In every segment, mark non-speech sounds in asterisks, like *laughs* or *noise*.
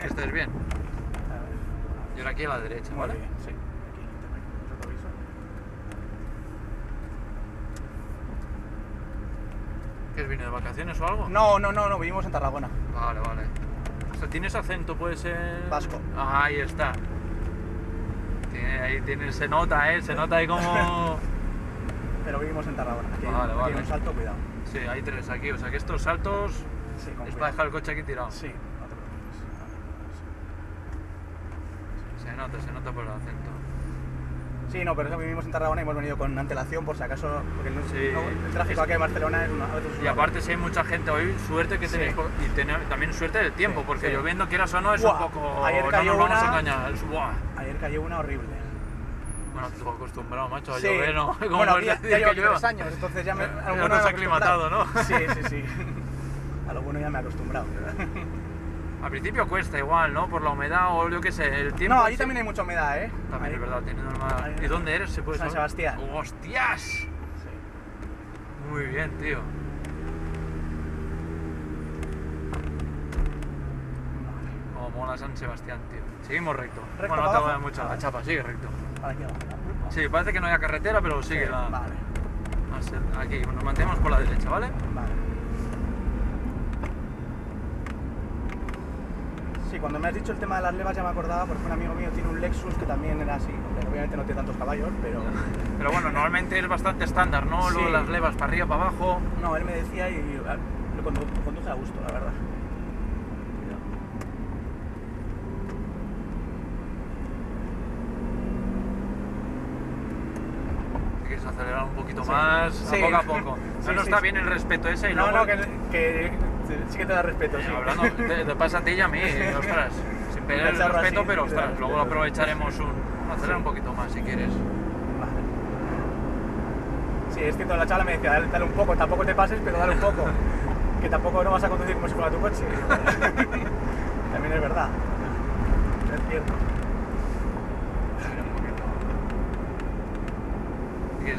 Que estés bien. Y ahora aquí a la derecha, Muy ¿vale? bien, sí. ¿Qué es, vine de vacaciones o algo? No, no, no, no, vivimos en Tarragona. Vale, vale. O sea, ¿Tienes acento? Puede ser... Vasco. Ah, ahí está. Tiene- ahí tiene, se nota, ¿eh? Se nota ahí como... *laughs* Pero vivimos en Tarragona. Aquí, Vale, vale. hay un salto, cuidado. Sí, hay tres aquí. O sea, que estos saltos Sí, es cuidado. para dejar el coche aquí tirado. Sí, no te preocupes. Se nota, se nota por el acento. Sí, no, pero es que vivimos en Tarragona y hemos venido con antelación por si acaso, porque el, Sí. no, el tráfico aquí en Barcelona es una... a es Y una- aparte si hay mucha gente hoy, suerte que Sí. tenéis po- y tener- también suerte del tiempo, Sí, porque sí. lloviendo quieras o no es Buah, un poco... ayer no cayó nos vamos a una- engañar. es- buah. Ayer cayó una horrible. Bueno, estoy acostumbrado, macho, a Sí. llover, ¿no? *laughs* ¿Cómo Bueno, puedes ya, ya llevo tres años, entonces ya me... a Ya me has he aclimatado, ¿no? Sí, sí, sí. *laughs* A lo bueno ya me he acostumbrado. *laughs* Al principio cuesta igual, ¿no? Por la humedad o yo qué sé, el tiempo... No, allí también hay mucha humedad, ¿eh? También Ahí- es verdad, tiene normal... ¿Y dónde eres? ¿Se puede San saber? Sebastián. ¡Hostias! Sí. Muy bien, tío. Como mola San Sebastián, tío. Seguimos recto. ¿Recto bueno, no te mucho la chapa, sigue recto. Aquí abajo. Sí, parece que no haya carretera, pero sigue Sí, la... Vale, Aquí, nos mantenemos por la derecha, ¿vale? vale. Sí, cuando me has dicho el tema de las levas ya me acordaba porque un amigo mío tiene un Lexus que también era así. Obviamente no tiene tantos caballos, pero... *laughs* Pero bueno, normalmente es bastante estándar, ¿no? Luego las levas para arriba, para abajo. No, él me decía y lo condu- conduje a gusto, la verdad. Quieres acelerar un poquito Sí. más, Sí. a poco a poco. *laughs* Sí, No, está bien el respeto ese y No, luego... no, que, que sí que te da respeto, sí. hablando, te, te pasa a ti y a mí, *laughs* ostras. Sin perder el respeto, así, pero ostras, luego aprovecharemos un... Acelerar un poquito más si quieres. Vale. Sí, es que toda la charla me decía, dale, dale un poco, tampoco te pases, pero dale un poco. *laughs* que tampoco no vas a conducir como si fuera tu coche. *laughs* También es verdad. Es cierto.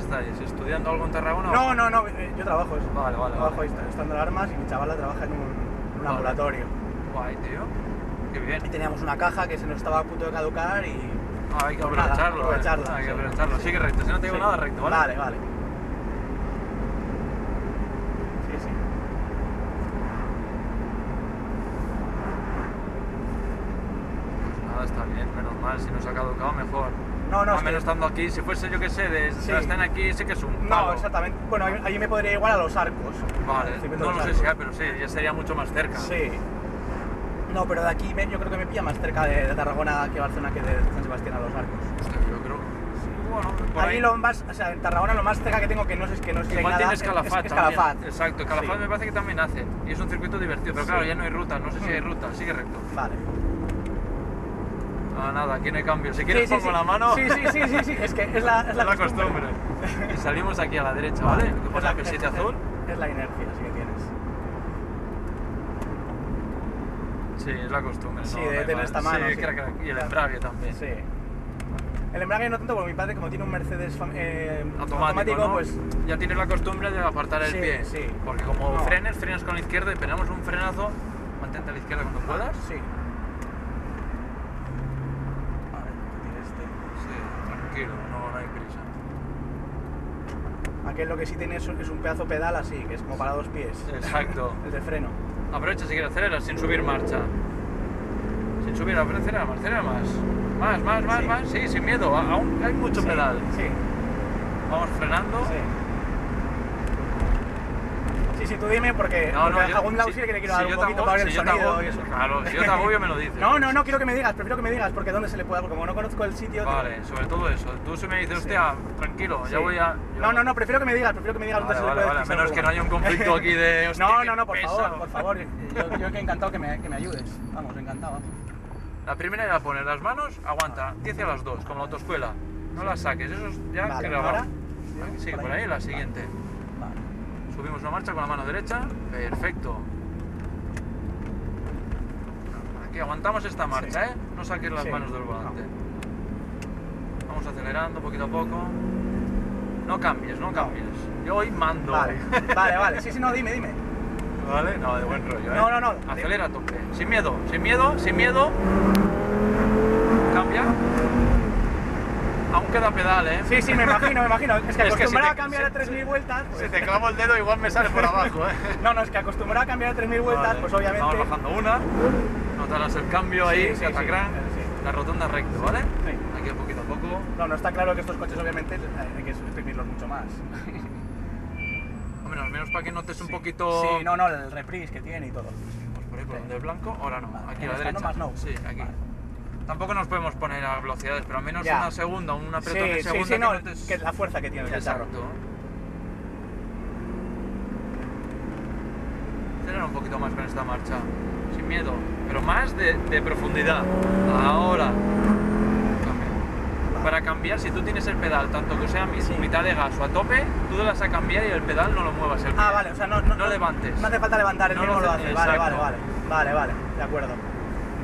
¿Qué quieres estar? ¿Estudiando algo en Tarragona? No, no, no, eh, yo trabajo eso. Vale, vale, Trabajo vale. estando en armas y mi chavala trabaja en un, un Vale. ambulatorio. Guay, tío. Qué bien. Y teníamos una caja que se nos estaba a punto de caducar y... Ah, hay que Pues nada, aprovecharlo. eh. aprovecharlo, Hay que sí. aprovecharlo. Sigue recto, si no te digo Sí. nada recto, ¿vale? Vale, vale. Sí, sí. Pues nada, está bien, menos mal. Si nos ha caducado, mejor. No, no, es menos que- estando aquí, si fuese yo que sé, de Sí. Sebastián aquí, sí que es un No, palo. exactamente. Bueno, ahí me podría igual a los arcos. Vale, no lo sé arcos. si hay, pero sí, ya sería mucho más cerca. Sí. No, pero de aquí me- yo creo que me pilla más cerca de, de Tarragona que Barcelona que de San Sebastián a los arcos. Hostia, yo creo. Sí, bueno, por Ahí ahí. lo más, o sea, en Tarragona lo más cerca que tengo que no sé que no sé Igual nada, tienes Calafat es, es. Calafat. Exacto, Calafat Sí. me parece que también hace. Y es un circuito divertido, pero claro, ya no hay ruta, no sé si hay Mm. ruta, sigue recto. Vale. Ah, nada, aquí no hay cambio. Si quieres Sí, sí, pongo sí. la mano. Sí, sí, sí, sí, sí, es que es la, es la, costumbre. *laughs* y salimos aquí a la derecha, ¿vale? Pone la- 7 es- azul. Es la inercia, sí que tienes. Sí, es la costumbre. Sí, ¿no? de tener esta mano, Sí, sí. crack, crack. Y el embrague también. Sí. El embrague no tanto porque mi padre como tiene un Mercedes eh, Automático, ¿no? pues Ya tienes la costumbre de apartar el pie. sí. Porque como No. frenes, frenas con la izquierda y pegamos un frenazo, mantente a la izquierda cuando puedas. Sí. A ver, que tiene este. Sí, tranquilo, no, no hay prisa. Aquel lo que sí tiene es un, es un pedazo pedal así, que es como para dos pies. Exacto. *laughs* El de freno. Aprovecha si quieres acelerar sin subir marcha. Sin subir, acelera más, acelera más. Más, más, más, Sí. más. Sí, sin miedo, aún hay mucho Sí, pedal. Sí, Vamos frenando. sí. Sí, tú dime porque, No, no, yo- algún lado sí que le quiero si dar un poquito para el si yo sonido agobio- y eso. claro, si yo te agobio me lo dices. No, no, no quiero que me digas, prefiero que me digas porque dónde se le puede, porque como no conozco el sitio. Vale, sobre todo eso. Tú si me dices, hostia, tranquilo, ya voy a... yo- No, no, no, prefiero que me digas, prefiero que me digas Vale, dónde vale, se le vale, puede a menos que no haya un conflicto aquí de... *laughs* hostia, No, no, no, por favor, por favor. Yo, yo que encantado que me, que me ayudes. Vamos, encantado. La primera era poner las manos, aguanta, 10 a las 2, como la autoescuela. No las saques, eso es ya Vale, que. Sí, Por ahí, la siguiente. Subimos la marcha con la mano derecha, perfecto. Aquí aguantamos esta marcha, Sí. ¿eh? No saques las Sí, manos del no. volante. Vamos acelerando poquito a poco. No cambies, no cambies. Yo hoy mando. Vale, vale, vale. Sí, sí, no, dime, dime. ¿Vale? No, de buen rollo, ¿eh? No, no, no. Acelera a tope. Sin miedo, sin miedo, sin miedo. Cambia. Aún queda pedal, ¿eh? Sí, sí, me imagino, me imagino. Es que Es que si acostumbrado te- a cambiar a si- 3.000 vueltas. pues- Si te clavo el dedo igual me sale por *laughs* abajo, ¿eh? No, no, es que acostumbrado a cambiar a 3.000 vueltas, Vale, pues obviamente. Vamos bajando una. Notarás el cambio ahí, sí, sí. La rotonda recto, ¿vale? Aquí poquito a poco. No, no está claro que estos coches obviamente eh, hay que exprimirlos mucho más. *laughs* Hombre, al menos para que notes un poquito. Sí, no, no, el reprise que tiene y todo. Pues por ahí, por donde el blanco, ahora no. Aquí a la esta no, derecha. más no. Sí, aquí. Tampoco nos podemos poner a velocidades, pero al menos Ya. una segunda, un apretón Sí, de sí, segunda sí, que no, que es la fuerza que tiene el. Exacto. Acelera un poquito más con esta marcha, sin miedo, pero más de, de profundidad. Ahora. Para cambiar, si tú tienes el pedal, tanto que sea mi- Sí. mitad de gas o a tope, tú le das a cambiar y el pedal no lo muevas. El Ah, vale, o sea, no, no, No levantes. No hace falta levantar, el No mismo lo lo hace- hace. Vale, vale. Vale, vale, de acuerdo.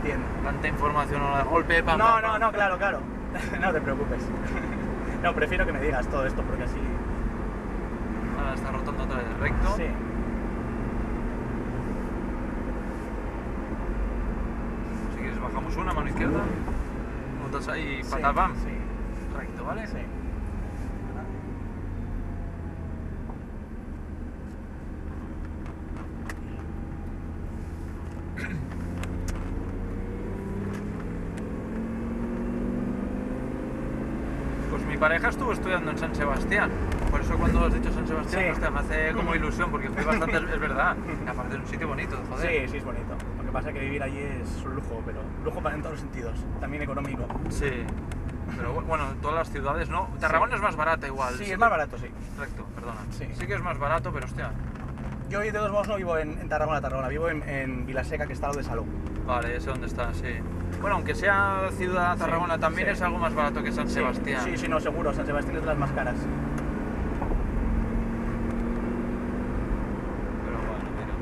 Entiendo. Tanta información golpe, pam, No, no, no, claro, claro. no te preocupes. no, prefiero que me digas todo esto porque así. Ahora está rotando otra vez recto. Sí. Si quieres bajamos una, mano izquierda. Montas ahí, Sí. Sí. Recto, ¿vale? Sí. Pues pareja estuvo estudiando en San Sebastián. Por eso cuando has dicho San Sebastián, Sí. hostia, me hace como *laughs* ilusión, porque fui bastante, es verdad. Y aparte es un sitio bonito, joder. Sí, sí, es bonito. Lo que pasa es que vivir allí es un lujo, pero lujo para en todos los sentidos, también económico. Sí. Pero bu- bueno, en todas las ciudades, ¿no? Tarragona es más barata igual. Sí, es más barato, sí. Recto, perdona. Sí. Sí que es más barato, pero hostia. Yo de todos modos no vivo en, en Tarragona, Tarragona, vivo en, en Vilaseca, que está lo de Salou. Vale, sé dónde está, sí. Bueno, aunque sea ciudad Tarragona, Sí, también sí. es algo más barato que San Sebastián. Sí, sí, no, seguro, San Sebastián es de las más caras. Pero bueno, mira.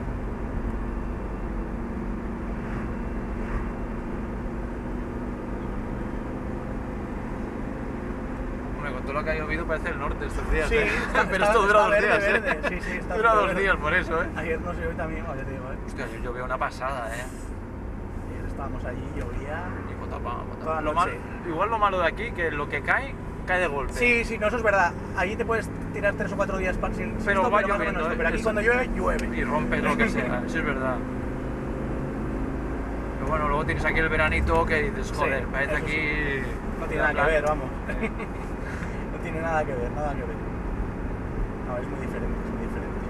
Hombre, con todo lo que ha llovido parece el norte estos días, Sí, ¿eh? está- *laughs* Pero esto dura dos verde, días, ¿eh? Sí, sí, está Dura dos verde. días por eso, ¿eh? Ayer no sé, hoy también, ya te digo, ¿eh? Hostia, yo llovió una pasada, ¿eh? Estábamos allí, llovía. Y Lo mal- igual lo malo de aquí, que lo que cae, cae de golpe. Sí, sí, no, eso es verdad. Allí te puedes tirar tres o cuatro días pa- sin, Pero va más o lloviendo, menos, ¿eh? Pero aquí Es- cuando llueve, llueve. Y rompe lo que sea, sí es verdad. Pero bueno, luego tienes aquí el veranito que dices, Sí, joder, parece eso aquí... sí. No tiene nada que ver, vamos. *laughs* no tiene nada que ver, nada que ver. No, es muy diferente, es muy diferente.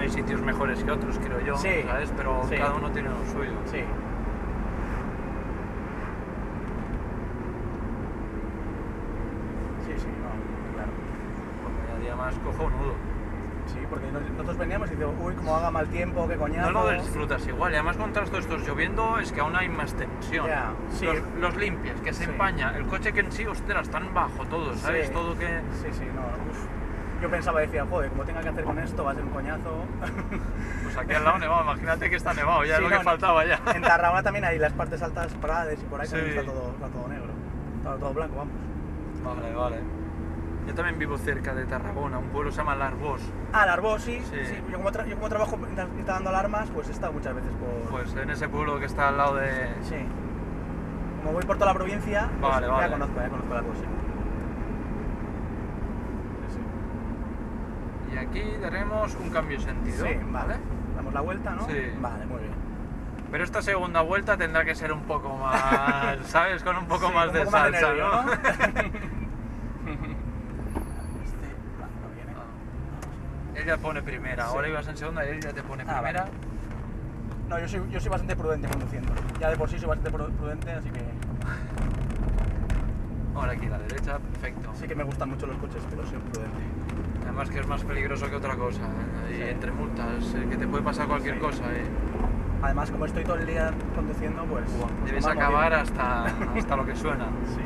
Hay sitios mejores que otros, creo yo, Sí, ¿sabes? Pero sí. cada uno tiene lo suyo. Sí. Sí, sí, no, claro. Pues cada día más cojonudo. Sí, porque nos- nosotros veníamos y decíamos, uy, como haga mal tiempo, qué coñazo. No lo disfrutas igual, y además con todo esto lloviendo es que aún hay más tensión. Ya, sí. Los, los limpias, que se Sí. empaña, el coche que en sí, ostras, tan bajo todo, ¿sabes? Sí. Todo que... Sí, sí, no, uf. Yo pensaba, decía, joder, como tenga que hacer con esto, va a ser un coñazo. *laughs* Pues aquí al lado nevado, imagínate que está nevado, ya es lo no, que faltaba ya. En Tarragona también hay las partes altas, Prades y por ahí también está todo, está todo negro. Está todo blanco, vamos. Vale, vale. Yo también vivo cerca de Tarragona, un pueblo se llama Larbós. Ah, Arbós, sí, Sí. sí. Yo, como yo como trabajo insta- instalando alarmas, pues he estado muchas veces por... Pues en ese pueblo que está al lado de... Sí. Como voy por toda la provincia, pues Vale, ya vale. conozco, ya conozco la cosa. Sí. Y aquí tenemos un cambio de sentido. Sí, vale. Damos la vuelta, ¿no? Sí. Vale, muy bien. Pero esta segunda vuelta tendrá que ser un poco más, *laughs* ¿sabes? Con un poco Sí, más un de poco más de salsa, nervio, ¿no? ¿no? *laughs* este, vale, no viene. Ah. Ella pone primera, ahora ibas en segunda y ella te pone Ah, primera. No, yo soy, yo soy bastante prudente conduciendo. Ya de por sí soy bastante pru- prudente, así que *laughs* Ahora aquí a la derecha, perfecto. sí que me gustan mucho los coches, pero soy prudente. Además que es más peligroso que otra cosa. ¿eh? Y Sí. entre multas, eh, que te puede pasar cualquier Sí. cosa. ¿eh? Además, como estoy todo el día conduciendo, pues. Pues Debes acabar hasta, hasta lo que suena. *laughs* Sí.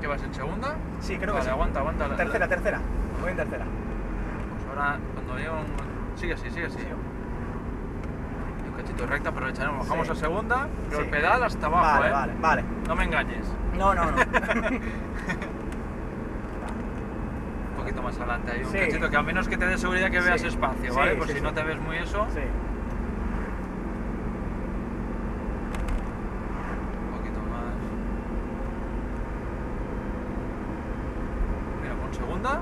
¿Qué vas en segunda? Sí, creo vale, que sí. aguanta, aguanta. la- Tercera, la- tercera. Voy en tercera. Pues ahora, cuando llegue un... Sigue así, sigue así. Sí. Yo cachito recta, aprovecharemos, bajamos Sí. a segunda, pero Sí. el pedal hasta abajo, vale, ¿eh? vale, vale. No me engañes. No, no, no. *laughs* Un poquito más adelante, hay un cachito que a menos que te dé seguridad que veas espacio, ¿vale? Por sí, si no te ves muy eso. sí. Un poquito más. Mira, con segunda.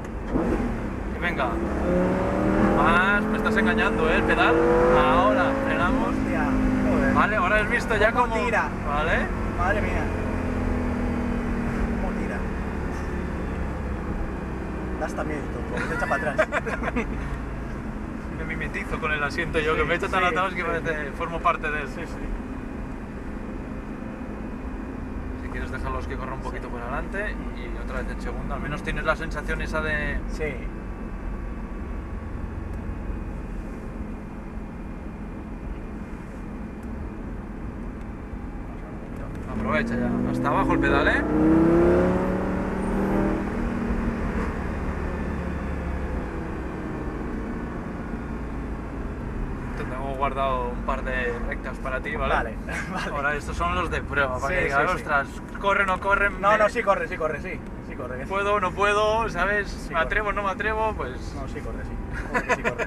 Y venga. Más, engañando, ¿eh? El pedal. Ahora, frenamos. Hostia, joder. Vale, ahora has visto ya ¿Cómo cómo. tira? Vale. Madre mía. ¿Cómo tira? Da hasta miedo, porque te echa para atrás. *laughs* Me mimetizo con el asiento yo, que Sí, me he hecho tan sí, atados que sí. parece, formo parte de él. sí, sí. Si quieres dejarlos que corra un poquito por adelante y otra vez en segunda, al menos tienes la sensación esa de. Sí. Aprovecha ya. Hasta abajo el pedal, ¿eh? Te tengo guardado un par de rectas para ti, ¿vale? Vale, *laughs* vale. Ahora estos son los de prueba, para Sí, que digas, sí, sí. ostras, corre o no corre. No, me- no, sí corre, sí corre, sí. Sí corre. Puedo o no puedo, ¿sabes? Me corre. atrevo o no me atrevo, pues. No, sí corre, sí. Joder, que sí corre.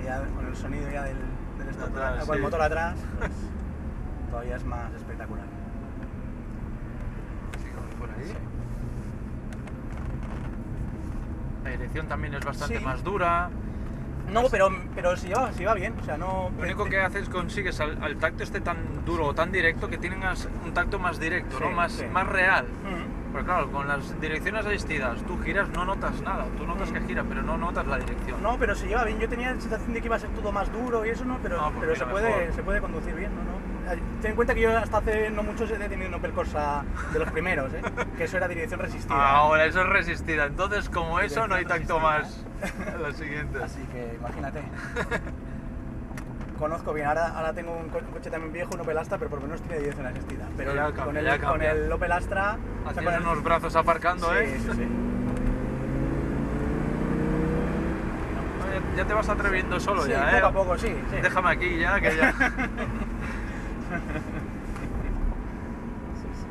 Y *laughs* ya con el sonido ya del, del Atrás, con el motor atrás, pues, todavía es más espectacular. Sigamos por ahí. Sí. La dirección también es bastante Sí. más dura. No, pero, pero si va, si va bien, o sea, no... Lo único que haces consigues al, al tacto este tan duro o tan directo que tengas un tacto más directo, ¿no? Más, más real. Mm. Pero claro, con las direcciones asistidas, tú giras, no notas nada. Tú notas Mm. que gira, pero no notas la dirección. No, pero se lleva bien. Yo tenía la sensación de que iba a ser todo más duro y eso, ¿no? Pero, Ah, pues pero se, puede, mejor. se puede conducir bien, ¿no? Ten en cuenta que yo hasta hace no mucho he tenido un Opel Corsa de los primeros, ¿eh? Que eso era dirección resistida. Ahora, eso es resistida. Entonces, como eso, no hay tacto más. *laughs* Las siguientes. Así que imagínate. *laughs* Conozco bien, ahora, ahora tengo un, co- un coche también viejo, un Opel Astra, pero por lo menos tiene dirección asistida. Pero Ya con, cambia, el, ya con el Opel Astra... o sea, con el- unos brazos aparcando, sí, ¿eh? Sí, sí, No, ya, te vas atreviendo solo Sí, ya, poco ¿eh? a poco, sí. sí. Déjame aquí ya, que ya. *laughs* Sí, sí.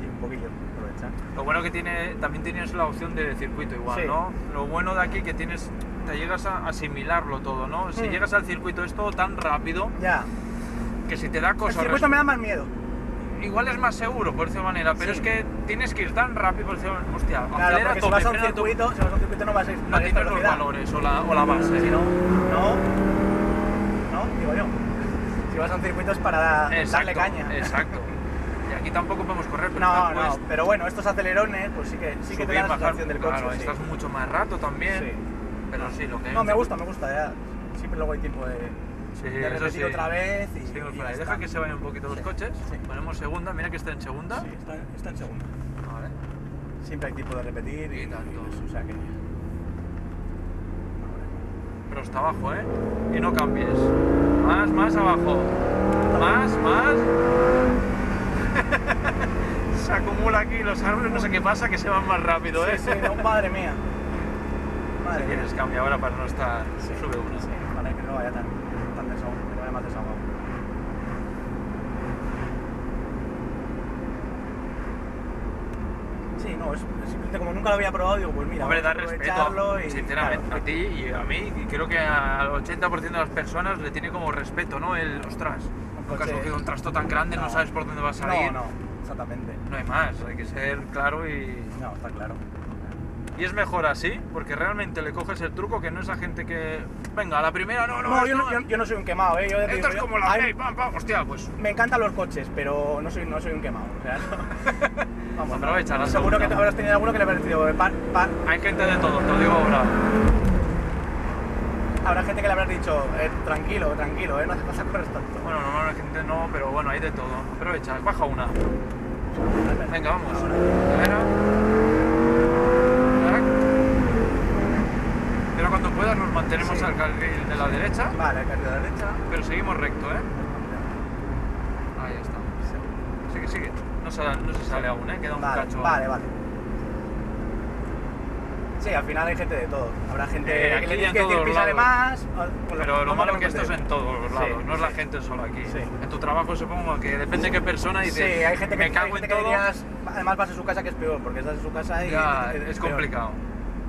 Sí, un poquillo, aprovechar. Lo bueno que tiene, también tienes la opción de circuito igual, Sí. ¿no? Lo bueno de aquí que tienes, te llegas a asimilarlo todo, ¿no? Si Mm. llegas al circuito es todo tan rápido Ya. que si te da El cosas... circuito me da más miedo. Igual es más seguro, por esa manera, pero Sí. es que tienes que ir tan rápido, por decir, hostia, Claro, acelera si vas a un circuito, si vas a un circuito no vas a ir No tienes los valores o la, o la base. Si no, no, no, digo yo. Si vas a un circuito es para darle Exacto, caña. Exacto. Y aquí tampoco podemos correr, pero No, no, pero bueno, estos acelerones, pues sí que, sí que te dan la sensación del coche. claro, sí. estás mucho más rato también, Sí. pero sí, lo que No, me gusta, me gusta, ya. Siempre luego hay tiempo de, Sí, de repetir sí. otra vez y, ya Deja está. que se vayan un poquito los Sí, coches. sí. Ponemos segunda, mira que está en segunda. Sí, está, está en segundo. Vale. Siempre hay tiempo de repetir y, Y tanto. y o sea que... Pero está abajo, ¿eh? Y no cambies. Más, más abajo. Más, más. *laughs* se acumula aquí los árboles, no sé qué pasa, que se van más rápido, ¿eh? Sí, sí, no, madre mía. Madre Si quieres cambia ahora para no estar... Sí, Sube una. Sí, para que no vaya tan, tan desahogado, que no vaya más desahogado. Sí, no, es, es simplemente como nunca lo había probado, digo, pues mira, Hombre, da a respeto, y, sinceramente, claro, a ti y a mí, y creo que al 80% de las personas le tiene como respeto, ¿no? El, ostras, nunca has cogido un trasto tan grande, no, No. sabes por dónde va a salir. No, no, exactamente. No hay más, hay que ser claro y... No, está claro. Y es mejor así, porque realmente le coges el truco que no esa gente que... Venga, la primera no, no, No, yo no, yo, yo no soy un quemado, ¿eh? Yo Esto es yo- como la ay, ley, pam, pam, hostia, pues... Me encantan los coches, pero no soy, no soy un quemado. O sea, no. *laughs* Vamos, Aprovecha la Seguro que habrás tenido alguno que le habrá parecido. eh, pa- pa- Hay gente de todo, te lo digo ahora. habrá gente que le habrás dicho, eh, tranquilo, tranquilo, ¿eh? no hace falta correr tanto. Bueno, normalmente gente no, pero bueno, hay de todo. Aprovecha, baja una. Venga, vamos. Ahora. Primera. Tac. Puedas nos mantenemos Sí. al carril de la derecha, Vale, carril de la derecha. pero seguimos recto, ¿eh? Ahí está. Sigue, sigue. No se, no se sale aún, ¿eh? Queda un Vale, cacho. vale, vale. Sí, al final hay gente de todo. Habrá gente Eh, que aquí le tienes en que decir más. Pero lo malo no que esto es en todos los lados, Sí, no es la sí. gente solo aquí. Sí. En tu trabajo supongo que depende de qué persona Sí, dices, hay gente que, me cago en que todo, dirías, además vas a su casa que es peor, porque estás en su casa y ya, es, es peor. complicado.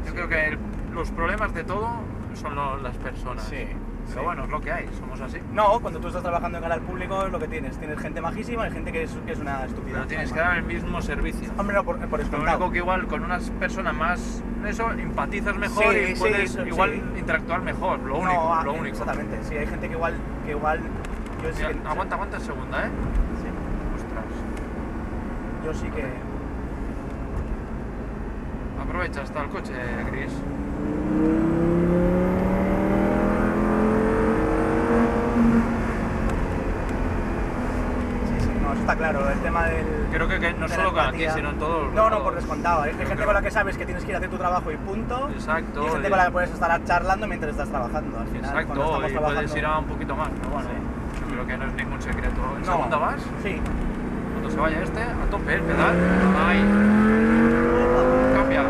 Yo creo que el- los problemas de todo son lo- las personas. Sí, Pero sí. bueno, es lo que hay, somos así. No, cuando tú estás trabajando en cara al público es lo que tienes. Tienes gente majísima y gente que es, que es una estúpida. Pero tienes que dar el mismo servicio. Hombre, no, por, por Lo único que igual con unas personas más eso empatizas mejor Sí, y puedes sí. igual interactuar mejor, lo único, no, ah, lo único. Exactamente, sí, hay gente que igual. Que igual yo sí Mira, que. aguanta, aguanta segunda, ¿eh? sí, Ostras. yo sí que. Aprovecha hasta el coche, Gris. No, está claro. El tema del. Creo que, que no solo aquí, empatía. sino en todos No, no, por descontado. Hay, hay Creo gente que- con la que sabes que tienes que ir a hacer tu trabajo y punto. Exacto. Y hay gente y- con la que puedes estar charlando mientras estás trabajando. Al final, Exacto, estamos y trabajando. puedes ir a un poquito más, pero bueno, Sí. yo creo que no es ningún secreto. ¿En No. segunda vas? Sí. Cuando se vaya este, a tope el pedal. Ahí, cambia.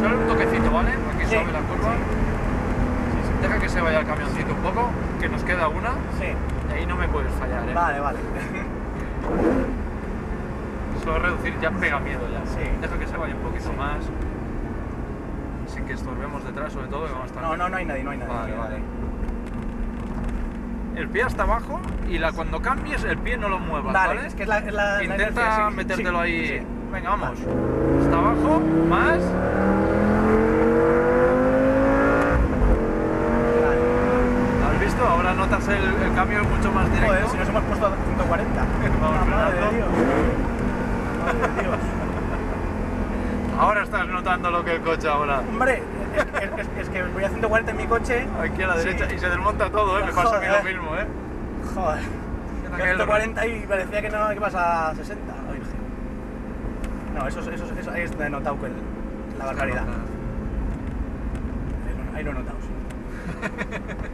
Solo un toquecito, ¿vale? Aquí Sí, sube la curva. Sí, Deja que se vaya el camioncito un poco, que nos queda una. sí. Y ahí no me puedes fallar, ¿eh? Vale, vale. *laughs* Solo reducir ya pega miedo ya. Sí. Deja que se vaya un poquito más. Sin que estorbemos detrás, sobre todo, que vamos a estar. No, no, no hay nadie, no hay nadie. Vale, vale. El pie hasta abajo y la, cuando cambies el pie no lo muevas, Vale, ¿vale? es que es la, es la, la Intenta metértelo ahí. Venga, vamos. Hasta abajo, más. Vale. ¿Has visto? Ahora notas el, el cambio mucho más directo. Joder, si nos hemos puesto a 140. *laughs* Vamos Ah, madre de Dios. Madre de Dios. Ahora estás notando lo que el coche ahora. Hombre, es, es- es- es que voy a 140 en mi coche. Aquí a la Sí. derecha y se desmonta todo, ¿eh? Me pasa a mí lo mismo, ¿eh? Joder. Fíjate Que que el- 140 y parecía que no, que vas a 60. la Virgen. No, eso, eso, eso ahí es donde he notado que la barbaridad. Ahí lo, ahí lo he notado, sí. *laughs*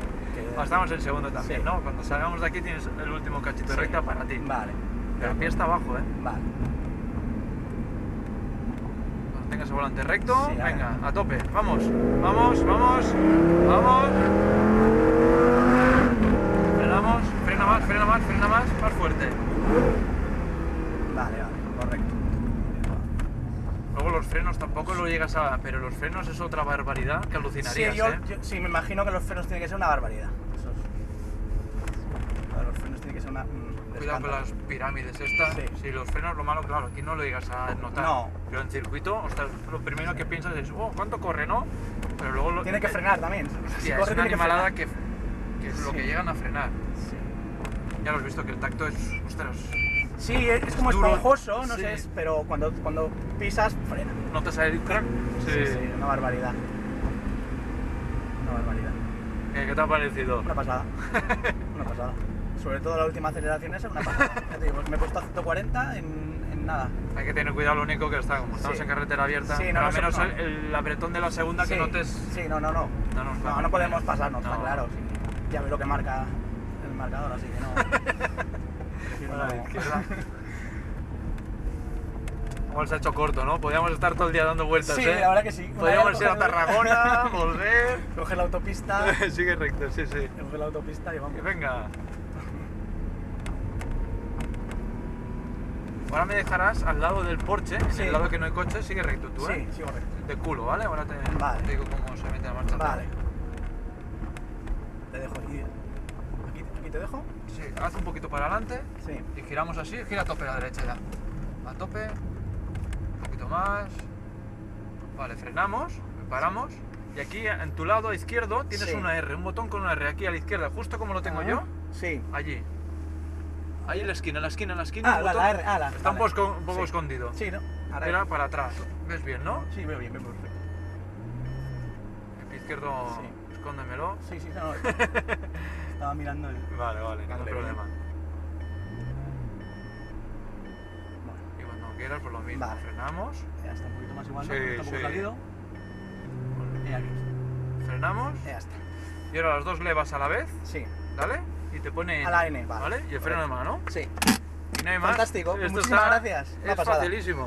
Ah, Estamos en segundo también, Sí. ¿no? Cuando salgamos de aquí tienes el último cachito Sí. recta para ti. Vale, Pero el pie está abajo, ¿eh? vale. Cuando tengas el volante recto, Sí, venga, a tope. Vamos, vamos, vamos, vamos. Frenamos, frena más, frena más, frena más, más fuerte. Vale, vale, correcto. Luego los frenos tampoco lo llegas a... Pero los frenos es otra barbaridad que Sí, alucinarías, yo, ¿eh? yo- sí, me imagino que los frenos tienen que ser una barbaridad. Mm, Cuidado con las pirámides estas. Sí. Si los frenos, lo malo, claro, aquí no lo llegas a notar. No. Pero en circuito, ostras, lo primero que piensas es, oh, ¿cuánto corre, no? Pero luego lo, Tiene que frenar también. Si corre, es una que animalada que, que es lo que llegan a frenar. Sí. Ya lo has visto, que el tacto es, ostras, Sí, es, es como duro. esponjoso, no sé, es- pero cuando, cuando pisas, frena. notas el crack. Sí. Sí, sí, una barbaridad. Una barbaridad. ¿Qué, qué te ha parecido? Una pasada. *laughs* Una pasada. Sobre todo la última aceleración esa, una. *laughs* Ya te digo, me he puesto a 140 en, en nada. Hay que tener cuidado, lo único que está, como estamos Sí. en carretera abierta, Sí, no, no, al menos no. el, el apretón de la segunda que sí, notes... Sí, no, no, no. No No, podemos pasarnos, está claro. sí. Ya ve lo que marca el marcador, así que no. *laughs* A la izquierda. *laughs* Igual se ha hecho corto, ¿no? Podríamos estar todo el día dando vueltas, Sí, ¿eh? la verdad que sí. Podríamos ir a Tarragona, volver... Coger la autopista. Sigue recto, sí, sí. Coger la autopista y vamos. Que venga. Ahora me dejarás al lado del porche, en Sí. el lado que no hay coche, sigue recto tú, ¿eh? Sí, sí, correcto. De culo, ¿vale? Ahora te, Vale. te digo cómo se mete la marcha. Vale. Te dejo aquí. Aquí, aquí te dejo. Sí, haz un poquito para adelante Sí. y giramos así, gira a tope a la derecha ya. A tope, un poquito más. Vale, frenamos, paramos. Y aquí en tu lado izquierdo tienes Sí. una R, un botón con una R aquí a la izquierda, justo como lo tengo Ah, yo. Sí. Allí. Ahí en la esquina, en la esquina, en la esquina. Ah, la, botón. la R, ah, la. Está un vale. poco, un poco Sí. escondido. Sí, ¿no? Ahora Era para atrás. ¿Ves bien, no? Sí, veo bien, veo perfecto. El pie izquierdo, Sí. escóndemelo. Sí, sí, no. *laughs* Estaba mirando el. Vale, vale, no hay Vale, problema. Bueno, Y cuando quieras, pues lo mismo. Vale. Frenamos, ya está un poquito más igual, ¿no? Sí, Está un poco sí. salido. Y aquí. frenamos. Ya está. Y ahora las dos levas a la vez, Sí. ¿vale? Y te pone A la N, vale. ¿Vale? Y el freno de mano. Sí. Y no hay más. Fantástico, Esto muchísimas está- gracias. Una Es pasada. facilísimo.